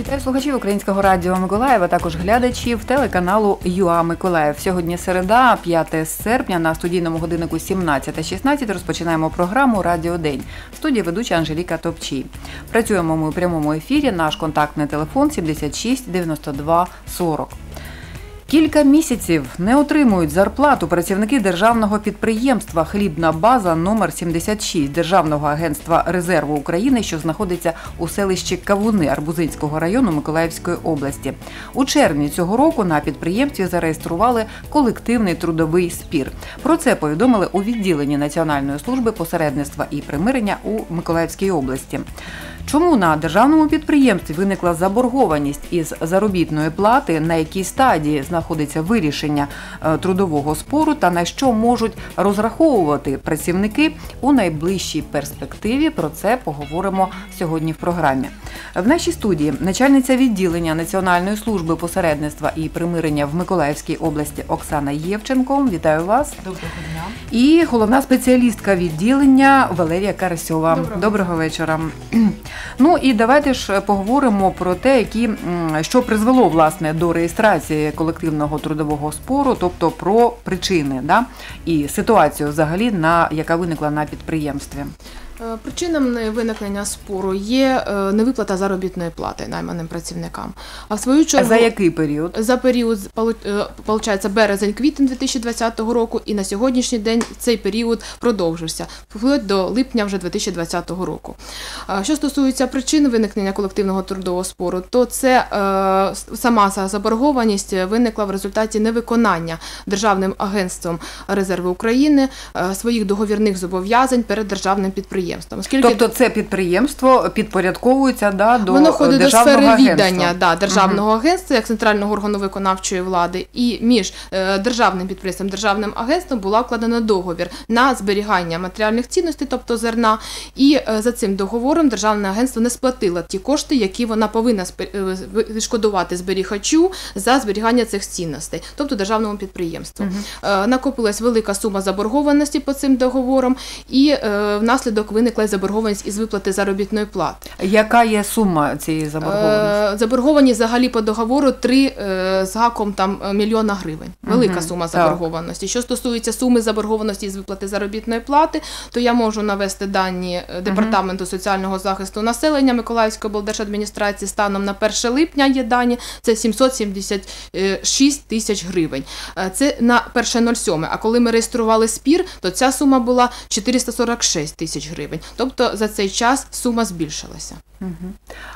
Вітаю слухачів Українського радіо Миколаєва, також глядачів телеканалу ЮА Миколаїв. Сьогодні середа, 5 серпня, на студійному годиннику 17.16 розпочинаємо програму Радіо День. В студії ведуча Анжеліка Топчі. Працюємо ми у прямому ефірі. Наш контактний телефон 76 92 40. Кілька місяців не отримують зарплату працівники державного підприємства Хлібна база номер 76 Державного агентства резерву України, що знаходиться у селищі Кавуни Арбузинського району Миколаївської області. У червні цього року на підприємстві зареєстрували колективний трудовий спір. Про це повідомили у відділенні Національної служби посередництва і примирення у Миколаївській області. Чому на державному підприємстві виникла заборгованість із заробітної плати, на якій стадії знаходиться вирішення е, трудового спору та на що можуть розраховувати працівники у найближчій перспективі? Про це поговоримо сьогодні в програмі. В нашій студії начальниця відділення Національної служби посередництва і примирення в Миколаївській області Оксана Євченко. Вітаю вас. Доброго дня. І головна спеціалістка відділення Валерія Карасьова. Доброго. Доброго вечора. Ну і давайте ж поговоримо про те, які що призвело власне до реєстрації колективного трудового спору, тобто про причини да, і ситуацію взагалі, на яка виникла на підприємстві. Е, Причинами виникнення спору є е, невиплата заробітної плати найманим працівникам. А в свою А за який період? за період виходить, березень-квітень 2020 року, і на сьогоднішній день цей період продовжився вплоть до липня вже 2020 року. Що стосується причин виникнення колективного трудового спору, то це е, сама заборгованість виникла в результаті невиконання Державним агентством резерву України е, своїх договірних зобов'язань перед державним підприємством. Оскільки Тобто це підприємство підпорядковується да, до Воно входить до державного сфери агентства. віддання да, державного агентства як центрального органу виконавчої влади, і між е, державним підприємством державним агентством була вкладена договір на зберігання матеріальних цінностей, тобто зерна. І е, за цим договором державне агентство не сплатило ті кошти, які вона повинна е, відшкодувати зберігачу за зберігання цих цінностей, тобто державному підприємству. Е, Накопилась велика сума заборгованості по цим договорам, і е, внаслідок виникла заборгованість із виплати заробітної плати. Яка є сума цієї заборгованості? Е, Заборгованість взагалі по договору 3 е, з гаком там е, мільйона гривень. Велика Мгм, сума так. заборгованості. Що стосується суми заборгованості з виплати заробітної плати, то я можу навести дані департаменту соціального захисту населення Миколаївської облдержадміністрації станом на 1 липня є дані. Це 776 тисяч гривень. Це на 1.07. А коли ми реєстрували спір, то ця сума була 446 тисяч гривень. Тобто за цей час сума збільшилася.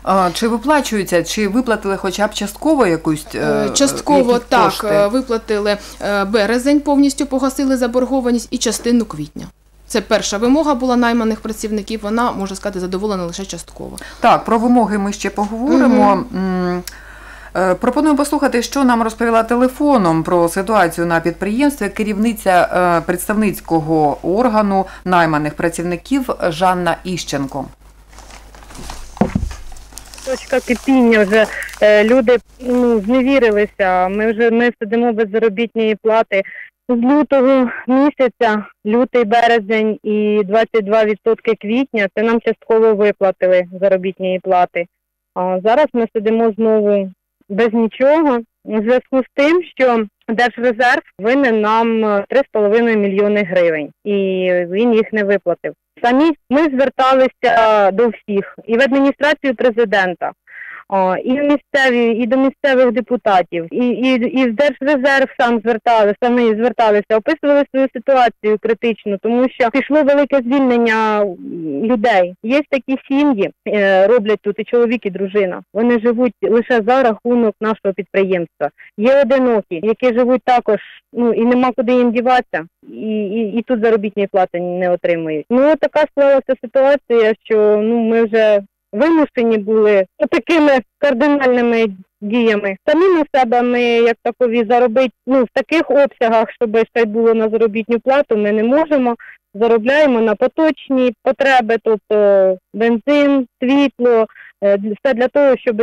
А, Чи виплачується, чи виплатили хоча б частково якусь е, Е, Частково так кошти? е, виплатили березень, повністю погасили заборгованість і частину квітня. Це перша вимога була найманих працівників. Вона можна сказати задоволена лише частково. Так, про вимоги ми ще поговоримо. Е, Пропоную послухати, що нам розповіла телефоном про ситуацію на підприємстві керівниця е, представницького органу найманих працівників Жанна Іщенко. точка кипіння вже е, люди ну зневірилися. Ми вже ми сидимо без заробітної плати. З лютого місяця, лютий березень і 22% квітня це нам частково виплатили заробітної плати. А зараз ми сидимо знову без нічого у зв'язку з тим, що Держрезерв винен нам е, 3,5 мільйони гривень, і він їх не виплатив. Самі ми зверталися до всіх і в адміністрацію президента, і в місцеві, і до місцевих депутатів, і, і, і в Держрезерв сам звертали, самі зверталися, описували свою ситуацію критично, тому що пішло велике звільнення людей. Є такі сім'ї, е, роблять тут і чоловік, і дружина. Вони живуть лише за рахунок нашого підприємства. Є одинокі, які живуть також, ну і нема куди їм діватися, і, і, і тут заробітної плати не отримують. Ну така склалася ситуація, що ну ми вже вимушені були такими кардинальними діями. Самі на себе ми як такові заробити ну в таких обсягах, щоб ще й було на заробітну плату, ми не можемо. Заробляємо на поточні потреби, тобто бензин, світло, е, все для того, щоб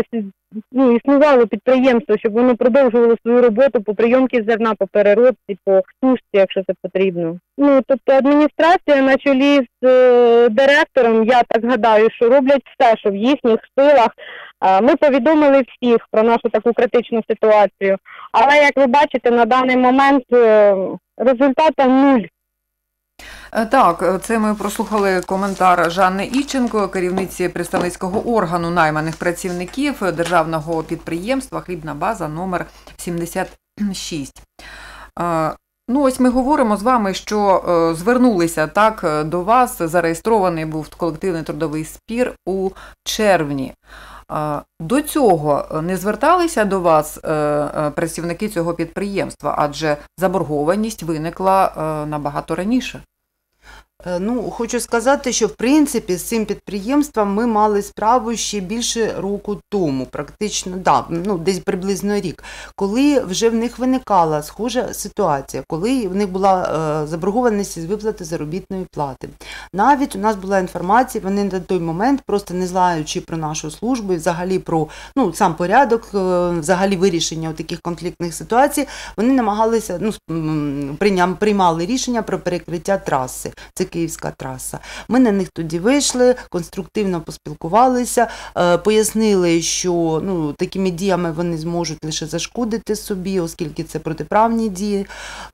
ну, існувало підприємство, щоб воно продовжувало свою роботу по прийомці зерна, по переробці, по сушці, якщо це потрібно. Ну тобто адміністрація на чолі з е, директором, я так гадаю, що роблять все, що в їхніх силах. Е, ми повідомили всіх про нашу таку критичну ситуацію. Але як ви бачите, на даний момент е, результату нуль. Е, Так, е, це ми прослухали коментар Жанни Іченко, керівниці представницького органу найманих працівників державного підприємства Хлібна база номер 76. Е, Ну, ось ми говоримо з вами, що звернулися так до вас. Зареєстрований був колективний трудовий спір у червні. До цього не зверталися до вас працівники цього підприємства, адже заборгованість виникла набагато раніше. Е, Ну, хочу сказати, що в принципі з цим підприємством ми мали справу ще більше року тому, практично да, ну, десь приблизно рік, коли вже в них виникала схожа ситуація, коли в них була е, заборгованість з виплати заробітної плати. Навіть у нас була інформація, вони на той момент, просто не знаючи про нашу службу і взагалі про ну, сам порядок, е, взагалі вирішення таких конфліктних ситуацій, вони намагалися ну, приймали рішення про перекриття траси. Це Київська траса. Ми на них тоді вийшли, конструктивно поспілкувалися, е, пояснили, що ну, такими діями вони зможуть лише зашкодити собі, оскільки це протиправні дії.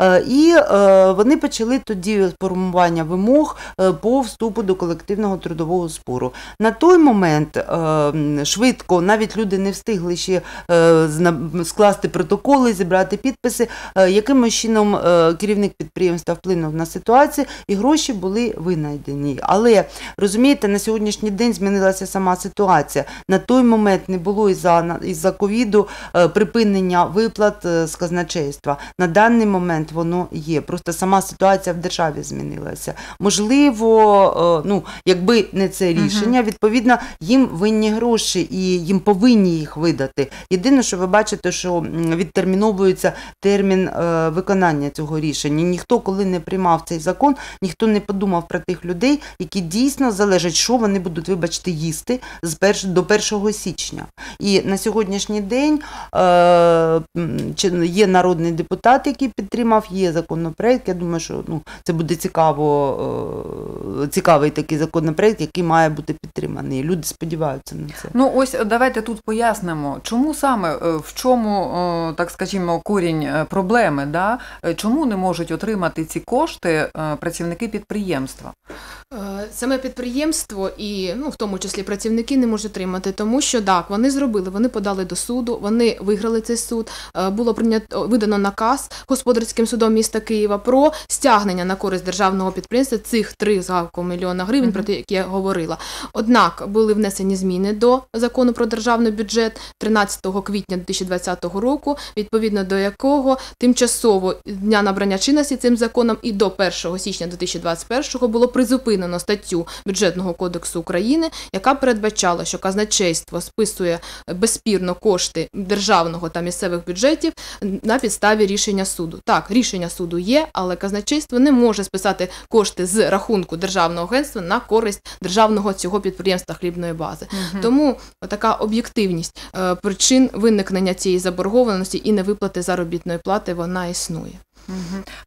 Е, І е, вони почали тоді формування вимог по вступу до колективного трудового спору. На той момент швидко навіть люди не встигли ще скласти протоколи, зібрати підписи, якимось чином керівник підприємства вплинув на ситуацію, і гроші були винайдені. Але розумієте, на сьогоднішній день змінилася сама ситуація. На той момент не було із-за із-за ковіду е, припинення виплат е, з казначейства. На даний момент воно є. Просто сама ситуація в державі змінилася. Можливо, е, ну якби не це рішення, відповідно, їм винні гроші і їм повинні їх видати. Єдине, що ви бачите, що відтерміновується термін виконання цього рішення. Ніхто, коли не приймав цей закон, ніхто не подумав про тих людей, які дійсно залежать, що вони будуть, вибачте, їсти з до 1 січня. І на сьогоднішній день е, є народний депутат, який підтримав, є законопроект. Я думаю, що ну, це буде цікаво, е, цікавий такий законопроект, який має бути підтриманий. Люди сподіваються на це. Ну ось давайте тут пояснимо, чому саме е, в чому, е, так скажімо, корінь е, проблеми, да? Е, чому не можуть отримати ці кошти е, працівники підприємства? Е, Саме підприємство і ну в тому числі працівники не можуть отримати, тому що так вони зробили, вони подали до суду, вони виграли цей суд. е, Було прийнято видано наказ господарським судом міста Києва про стягнення на користь державного підприємства цих 3,5 мільйона гривень, Мгм. про те, які я говорила. Однак були внесені зміни до закону про державний бюджет 13 квітня 2020 року, відповідно до якого тимчасово дня набрання чинності цим законом і до 1 січня 2021 було призупинено статтю бюджетного кодексу України, яка передбачала, що казначейство списує безспірно кошти державного та місцевих бюджетів на підставі рішення суду. Так, рішення суду є, але казначейство не може списати кошти з рахунку державного агентства на користь державного цього підприємства хлібної бази. Тому така об'єктивність е, причин виникнення цієї заборгованості і невиплати заробітної плати вона існує.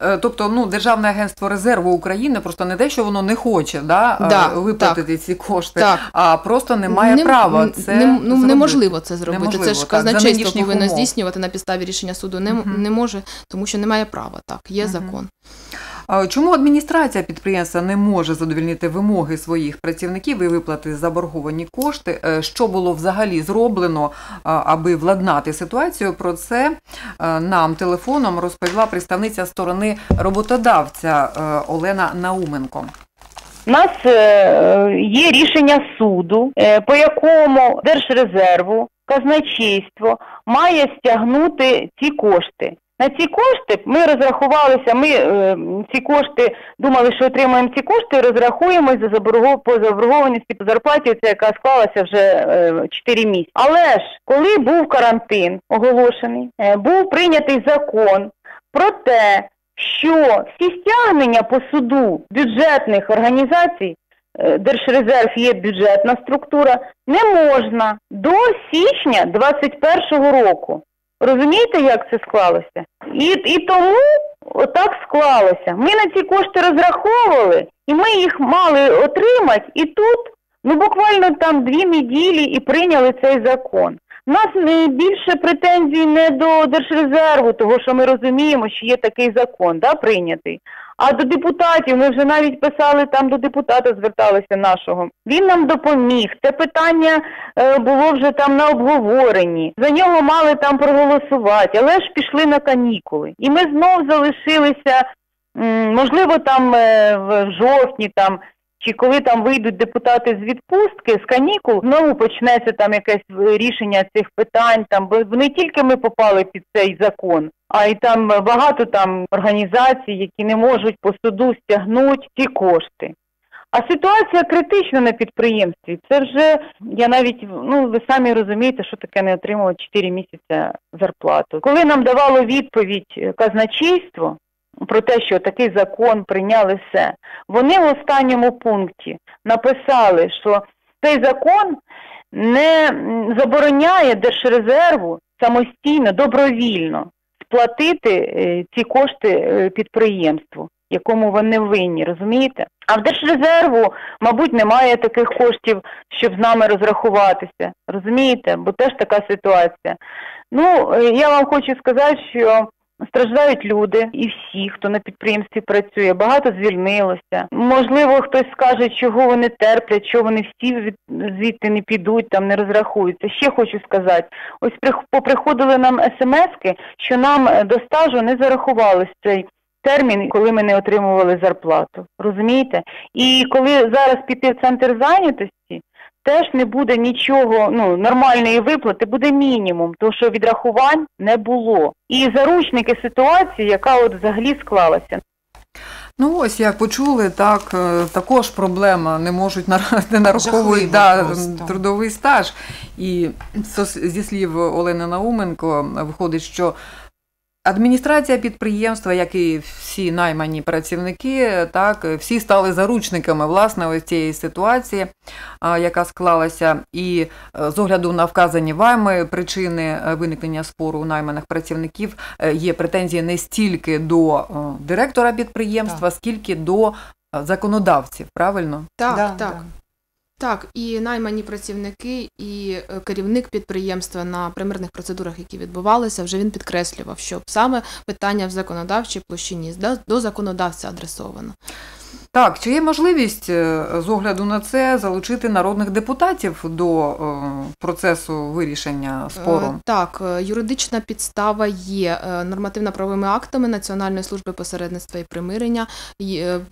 Е, Тобто, ну, Державне агентство резерву України просто не те, що воно не хоче да, е, Да, виплатити ці кошти, Так. а просто не має Нем- права це не, ну, зробити. неможливо це зробити. Неможливо, це ж так, казначейство повинно здійснювати на підставі рішення суду. Не, угу. не може, тому що немає права. Так, є угу. закон. Чому адміністрація підприємства не може задовільнити вимоги своїх працівників і виплати заборговані кошти? Е, Що було взагалі зроблено, аби владнати ситуацію? Про це е, нам телефоном розповіла представниця сторони роботодавця е, Олена Науменко. У нас е, є рішення суду, е, по якому Держрезерву казначейство має стягнути ці кошти. На ці кошти ми розрахувалися. Ми е, ці кошти думали, що отримаємо ці кошти, і розрахуємось за заборгов по заборгованості по зарплаті, це яка склалася вже е, 4 місяці. Але ж коли був карантин оголошений, е, був прийнятий закон про те, що всі стягнення по суду бюджетних організацій, е, Держрезерв є бюджетна структура, не можна до січня 2021 року. Розумієте, як це склалося? І, і тому отак склалося. Ми на ці кошти розраховували, і ми їх мали отримати, і тут ну буквально там дві неділі і прийняли цей закон. У нас більше претензій не до Держрезерву, того що ми розуміємо, що є такий закон, да, прийнятий. А до депутатів ми вже навіть писали там до депутата, зверталися нашого. Він нам допоміг. Це питання е, було вже там на обговоренні. За нього мали там проголосувати, але ж пішли на канікули. І ми знов залишилися, можливо, там е, в жовтні там. Чи коли там вийдуть депутати з відпустки, з канікул, знову почнеться там якесь е, рішення цих питань. Там бо не тільки ми попали під цей закон, а й там багато там організацій, які не можуть по суду стягнути ці кошти. А ситуація критична на підприємстві. Це вже я навіть ну ви самі розумієте, що таке не отримувати 4 місяці зарплату. Коли нам давало відповідь е, казначейство про те, що такий закон прийняли все, вони в останньому пункті написали, що цей закон не забороняє Держрезерву самостійно, добровільно сплатити е, ці кошти е, підприємству, якому вони винні, розумієте? А в Держрезерву, мабуть, немає таких коштів, щоб з нами розрахуватися, розумієте? Бо теж така ситуація. Ну, е, я вам хочу сказати, що Страждають люди і всі, хто на підприємстві працює, багато звільнилося. Можливо, хтось скаже, чого вони терплять, чого вони всі від- звідти не підуть, там не розрахуються. Ще хочу сказати, ось прих- поприходили нам смски, що нам е, до стажу не зарахували цей термін, коли ми не отримували зарплату. Розумієте? І коли зараз піти в центр зайнятості, теж не буде нічого, ну нормальної виплати, буде мінімум, тому що відрахувань не було. І заручники ситуації, яка от взагалі склалася. Ну ось як почули, так е, також проблема не можуть нар- не нараховують да, просто. трудовий стаж. І зі слів Олени Науменко виходить, що адміністрація підприємства, як і всі наймані працівники, так всі стали заручниками власне ось цієї ситуації, яка склалася, і е, з огляду на вказані вами причини е, виникнення спору у найманих працівників е, є претензії не стільки до директора підприємства, скільки до законодавців, правильно? Так, Да, так. Так, і наймані працівники, і е, керівник підприємства на примирних процедурах, які відбувалися, вже він підкреслював, що саме питання в законодавчій площині до законодавця адресовано. Так, чи є можливість е, з огляду на це залучити народних депутатів до е, процесу вирішення спору? Е, Так, е, юридична підстава є нормативно-правовими актами Національної служби посередництва і примирення.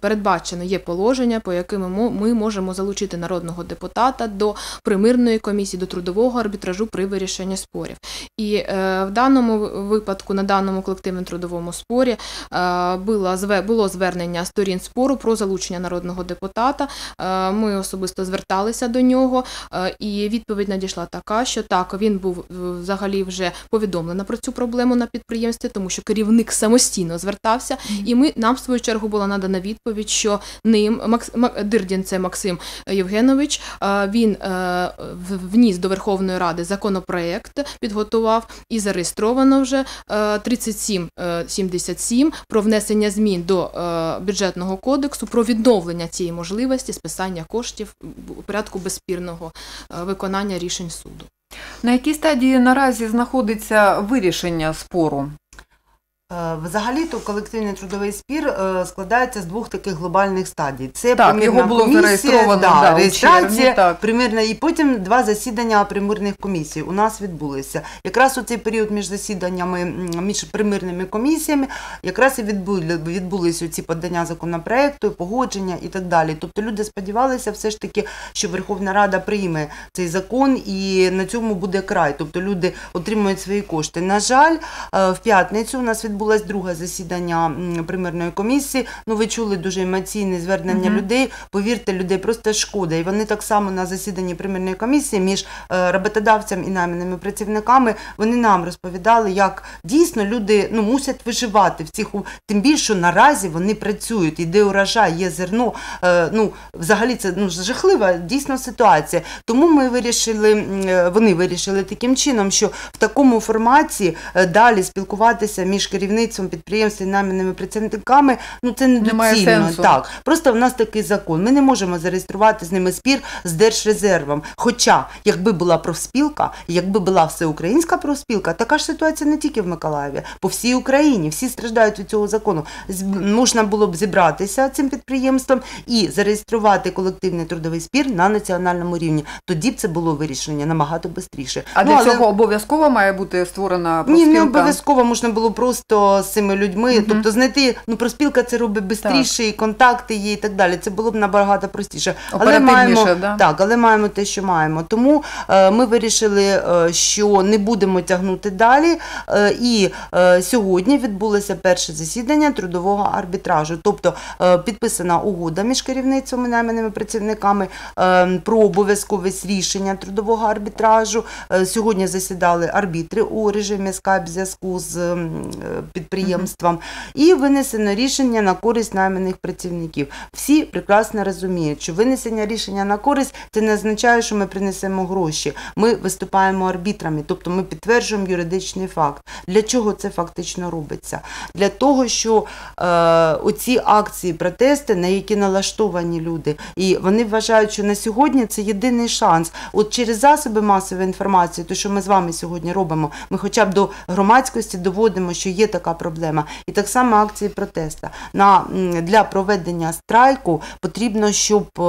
Передбачено є положення, по яким ми- можемо залучити народного депутата до примирної комісії, до трудового арбітражу при вирішенні спорів. І в даному випадку, на даному колективному трудовому спорі, було звернення сторін спору про залучення народного депутата. Е, Ми особисто зверталися до нього, е, і відповідь надійшла така, що так, він був е, взагалі вже повідомлено про цю проблему на підприємстві, тому що керівник самостійно звертався, і ми нам в свою чергу була надана відповідь, що ним Макс Мак- Дирдін, це Максим Євгенович. Він вніс до Верховної Ради законопроект, підготував і зареєстровано вже е, 3777 про внесення змін до бюджетного кодексу про відновлення цієї можливості списання коштів у порядку безспірного е, виконання рішень суду. На якій стадії наразі знаходиться вирішення спору? Е, Взагалі-то колективний трудовий спір е, складається з двох таких глобальних стадій. Це Так, примирна його було комісія, да, да, реєстрація, червні, так. примирна, і потім два засідання примирних комісій у нас відбулися. Якраз у цей період між засіданнями, між примирними комісіями, якраз і відбули, відбулися ці подання законопроекту, погодження і так далі. Тобто люди сподівалися все ж таки, що Верховна Рада прийме цей закон і на цьому буде край. Тобто люди отримують свої кошти. На жаль, е, в п'ятницю у нас відбулося відбулось друге засідання примирної комісії. Ну, ви чули дуже емоційне звернення Мгм. людей. Повірте, людей просто шкода. І вони так само на засіданні примирної комісії між е, роботодавцем і найманими працівниками вони нам розповідали, як дійсно люди ну мусять виживати в цих тим більше наразі вони працюють. Іде урожай, є зерно. Е, ну взагалі це ну жахлива дійсно ситуація. Тому ми вирішили, е, вони вирішили таким чином, що в такому форматі далі спілкуватися між керівництвом підприємств і найманими працівниками. Ну це недоцільно. Так, просто в нас такий закон. Ми не можемо зареєструвати з ними спір з держрезервом. Хоча, якби була профспілка, якби була всеукраїнська профспілка, така ж ситуація не тільки в Миколаєві, по всій Україні. Всі страждають від цього закону. Можна було б зібратися цим підприємством і зареєструвати колективний трудовий спір на національному рівні. Тоді б це було вирішення набагато швидше. А Ну, для але- цього обов'язково має бути створена ні, не обов'язково можна було просто з цими людьми, Мгм. тобто знайти, ну проспілка це робить швидше, і контакти є і так далі. Це було б набагато простіше. Але маємо, да? так, але маємо те, що маємо. Тому е, ми вирішили, е, що не будемо тягнути далі. Е, і е, сьогодні відбулося перше засідання трудового арбітражу. Тобто е, підписана угода між керівництвом і найманими працівниками е, про обов'язковість рішення трудового арбітражу. Е, Сьогодні засідали арбітри у режимі скайп зв'язку з м, підприємством і винесено рішення на користь найманих працівників. Всі прекрасно розуміють, що винесення рішення на користь це не означає, що ми принесемо гроші. Ми виступаємо арбітрами, тобто ми підтверджуємо юридичний факт. Для чого це фактично робиться? Для того, що е, оці акції, протести, на які налаштовані люди, і вони вважають, що на сьогодні це єдиний шанс. От через засоби масової інформації, то що ми з вами сьогодні робимо, ми хоча б до громадськості доводимо, що є така проблема. І так само акції протесту. На, для проведення страйку потрібно, щоб е,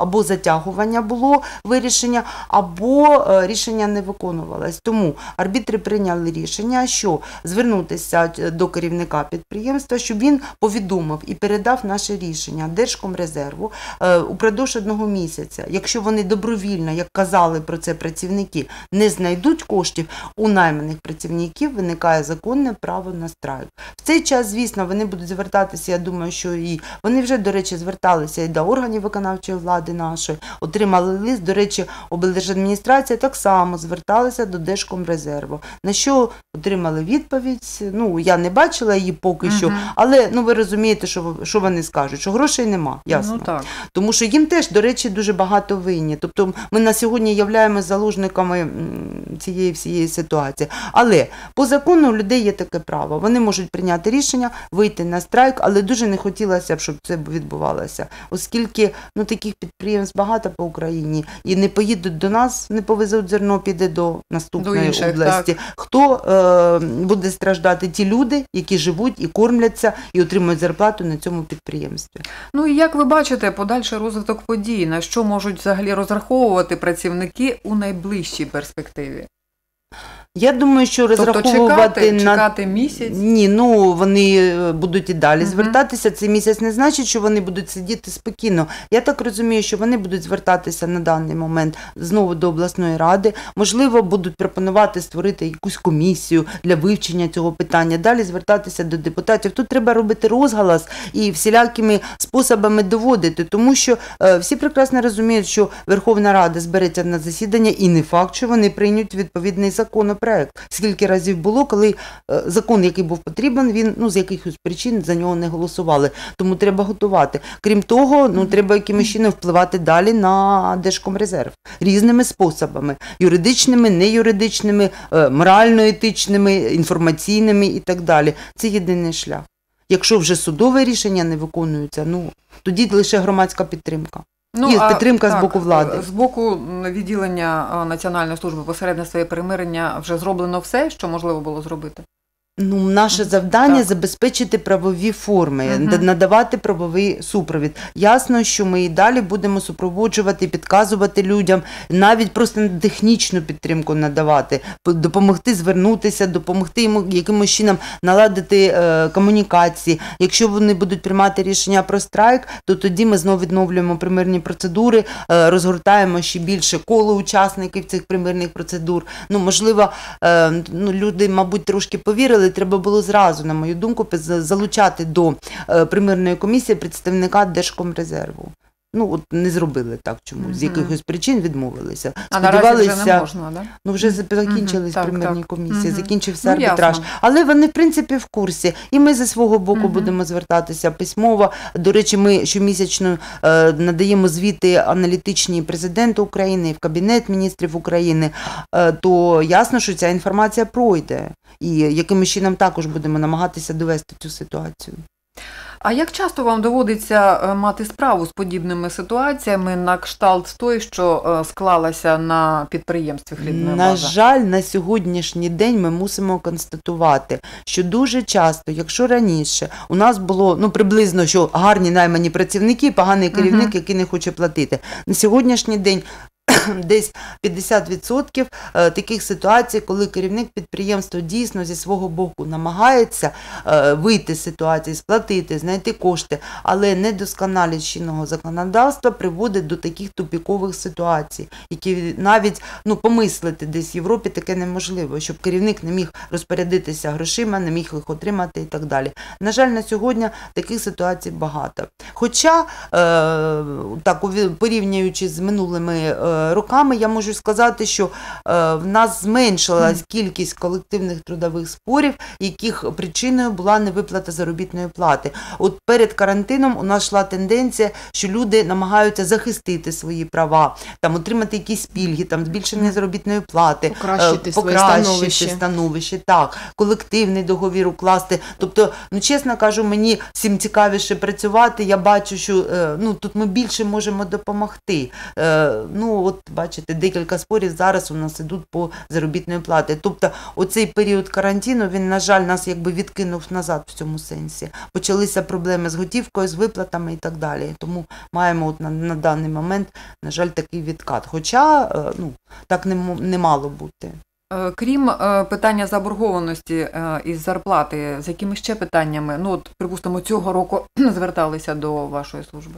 або затягування було вирішення, або е, рішення не виконувалось. Тому арбітри прийняли рішення, що звернутися е, до керівника підприємства, щоб він повідомив і передав наше рішення Держкомрезерву упродовж одного місяця. Якщо вони добровільно, як казали про це працівники, не знайдуть коштів, у найманих працівників виникає законне право на страйк. В цей час, звісно, вони будуть звертатися. Я думаю, що і вони вже, до речі, зверталися і до органів виконавчої влади нашої, отримали лист. До речі, облдержадміністрація так само зверталася до Держкомрезерву. На що отримали відповідь? Ну я не бачила її поки що, але ну ви розумієте, що що вони скажуть, що грошей нема. Ясно. Ну так. Тому що їм теж, до речі, дуже багато винні. Тобто ми на сьогодні являємось заложниками цієї всієї ситуації. Але по закону у людей є таке право. Вони можуть прийняти рішення, вийти на страйк, але дуже не хотілося б, щоб це відбувалося, оскільки ну таких підприємств багато по Україні і не поїдуть до нас, не повезуть зерно, піде до наступної До інших, області. Хто е, буде страждати? Ті люди, які живуть і кормляться, і отримують зарплату на цьому підприємстві. Ну і як ви бачите, подальший розвиток подій, на що можуть взагалі розраховувати працівники у найближчій перспективі? Я думаю, що Тобто розраховувати чекати, на чекати місяць? ні, ну вони е, будуть і далі Мгм. звертатися. Цей місяць не значить, що вони будуть сидіти спокійно. Я так розумію, що вони будуть звертатися на даний момент знову до обласної ради. Можливо, будуть пропонувати створити якусь комісію для вивчення цього питання. Далі звертатися до депутатів. Тут треба робити розголос і всілякими способами доводити, тому що е, всі прекрасно розуміють, що Верховна Рада збереться на засідання, і не факт, що вони приймуть відповідний законопроект. Скільки разів було, коли е, закон, який був потрібен, він ну з якихось причин за нього не голосували. Тому треба готувати. Крім того, ну треба якимось чином впливати далі на Держкомрезерв різними способами: юридичними, неюридичними, е, морально-етичними, інформаційними і так далі. Це єдиний шлях. Якщо вже судове рішення не виконується, ну тоді лише громадська підтримка. І а, підтримка з боку влади. З боку відділення Національної служби посередництва і примирення вже зроблено все, що можливо було зробити. Ну, наше завдання Так. забезпечити правові форми, д- надавати правовий супровід. Ясно, що ми і далі будемо супроводжувати, підказувати людям, навіть просто технічну підтримку надавати, допомогти звернутися, допомогти йому якимось чином наладити е, комунікації. Якщо вони будуть приймати рішення про страйк, то тоді ми знову відновлюємо примирні процедури, е, розгортаємо ще більше коло учасників цих примирних процедур. Ну, можливо, е, ну, люди, мабуть, трошки повірили зробили, треба було зразу, на мою думку, залучати до е, примирної комісії представника Держкомрезерву. Ну, от не зробили так чомусь, з якихось причин відмовилися. А наразі вже не можна, да? Ну, вже закінчились так, примирні так. комісії, Мгм. закінчився Ну, арбітраж. ясно. Але вони, в принципі, в курсі. І ми зі свого боку будемо звертатися письмово. До речі, ми щомісячно е, надаємо звіти аналітичні президенту України, і в Кабінет міністрів України. Е, то ясно, що ця інформація пройде. І якимось чином також будемо намагатися довести цю ситуацію. А як часто вам доводиться е, мати справу з подібними ситуаціями на кшталт той, що е, склалася на підприємстві хлібної На бази? жаль, на сьогоднішній день ми мусимо констатувати, що дуже часто, якщо раніше у нас було ну приблизно що гарні наймані працівники, поганий керівник, Мгм. який не хоче платити. На сьогоднішній день. Десь 50% е, таких ситуацій, коли керівник підприємства дійсно зі свого боку намагається е, вийти з ситуації, сплатити, знайти кошти, але недосконалість чинного законодавства приводить до таких тупікових ситуацій, які навіть ну помислити десь в Європі таке неможливо, щоб керівник не міг розпорядитися грошима, не міг їх отримати і так далі. На жаль, на сьогодні таких ситуацій багато. Хоча, е, так порівнюючи з минулими роками, я можу сказати, що е, в нас зменшилась кількість колективних трудових спорів, яких причиною була невиплата заробітної плати. От перед карантином у нас йшла тенденція, що люди намагаються захистити свої права, там отримати якісь пільги, там збільшення заробітної плати, Покращити е, своє покращити становище. становище, так, колективний договір укласти. Тобто, ну чесно кажу, мені всім цікавіше працювати. Я бачу, що е, ну тут ми більше можемо допомогти. Ну, от бачите, декілька спорів зараз у нас ідуть по заробітної плати. Тобто, оцей період карантину він, на жаль, нас якби відкинув назад в цьому сенсі. Почалися проблеми з готівкою, з виплатами і так далі. Тому маємо от на, на даний момент, на жаль, такий відкат. Хоча е, ну, так не, не мало бути. Е, Крім е, питання заборгованості із зарплати, з якими ще питаннями, ну от припустимо, цього року зверталися до вашої служби?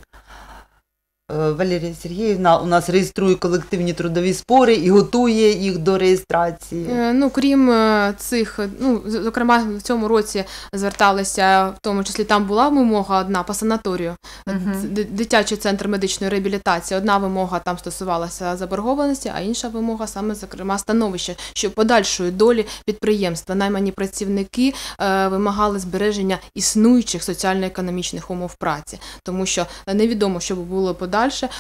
Е, Валерія Сергіївна у нас реєструє колективні трудові спори і готує їх до реєстрації. Е, Ну, крім е, цих, ну, зокрема, в цьому році зверталися, в тому числі там була вимога одна по санаторію, ди- дитячий центр медичної реабілітації. Одна вимога там стосувалася заборгованості, а інша вимога саме, зокрема, становище, що подальшої долі підприємства наймані працівники е, вимагали збереження існуючих соціально-економічних умов праці, тому що невідомо, що було подальше.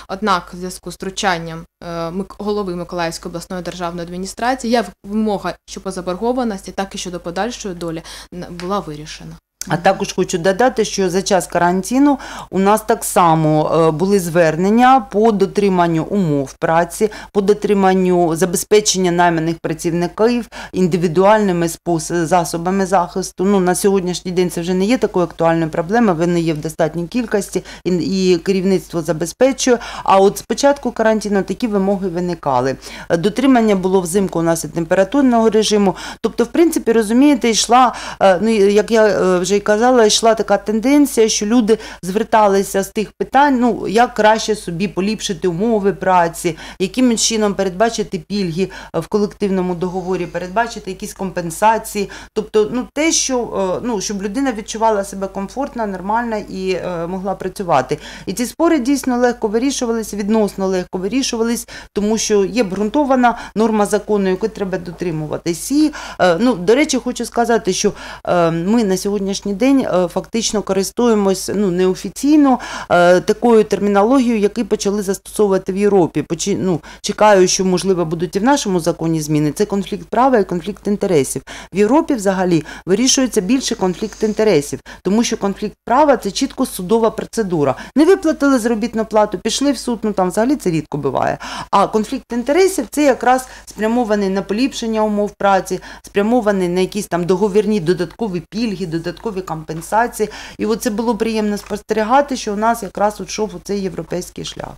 Однак, в зв'язку з втручанням е, голови Миколаївської обласної державної адміністрації є вимога, що по заборгованості, так і щодо подальшої долі була вирішена. А також хочу додати, що за час карантину у нас так само е, були звернення по дотриманню умов праці, по дотриманню забезпечення найманих працівників індивідуальними засобами захисту. Ну на сьогоднішній день це вже не є такою актуальною проблемою. Вони є в достатній кількості, і, керівництво забезпечує. А от з початку карантину такі вимоги виникали. Дотримання було взимку у нас і температурного режиму. Тобто, в принципі, розумієте, йшла, е, ну як я е, вже й казала, йшла така тенденція, що люди зверталися з тих питань, ну як краще собі поліпшити умови праці, яким чином передбачити пільги е, в колективному договорі, передбачити якісь компенсації. Тобто, ну те, що е, ну щоб людина відчувала себе комфортно, нормально і е, могла працювати. І ці спори дійсно легко вирішувалися, відносно легко вирішувались, тому що є обґрунтована норма закону, якої треба дотримуватись. І, е, ну, до речі, хочу сказати, що е, ми на сьогоднішній день е, фактично користуємось ну, неофіційно е, такою термінологією, яку почали застосовувати в Європі. Ну, чекаю, що можливо будуть і в нашому законі зміни. Це конфлікт права і конфлікт інтересів. В Європі взагалі вирішується більше конфлікт інтересів, тому що конфлікт права це чітко судова процедура. Не виплатили заробітну плату, пішли в суд, ну там взагалі це рідко буває. А конфлікт інтересів це якраз спрямований на поліпшення умов праці, спрямований на якісь там договірні додаткові пільги, додаткові компенсації. І оце було приємно спостерігати, що у нас якраз от йшов оцей європейський шлях.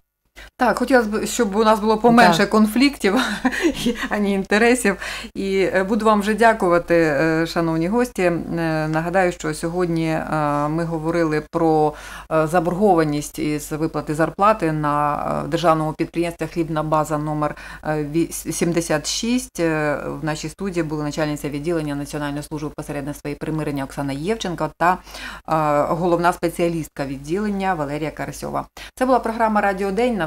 Так, хотілося б, щоб у нас було поменше Так. конфліктів, ані інтересів. І е, буду вам вже дякувати, е, шановні гості. Е, Нагадаю, що сьогодні ми говорили про заборгованість із виплати зарплати на державному підприємстві Хлібна база номер е, ві- 76. Е, В нашій студії були начальниця відділення Національної служби посередництва і примирення Оксана Євченко та головна спеціалістка відділення Валерія Карасьова. Це була програма Радіо День. На